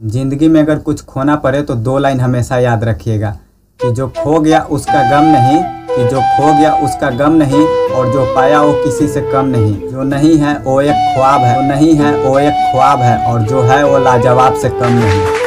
ज़िंदगी में अगर कुछ खोना पड़े तो दो लाइन हमेशा याद रखिएगा कि जो खो गया उसका गम नहीं, कि जो खो गया उसका गम नहीं और जो पाया वो किसी से कम नहीं। जो नहीं है वो एक ख्वाब है, जो नहीं है वो एक ख्वाब है और जो है वो लाजवाब से कम नहीं।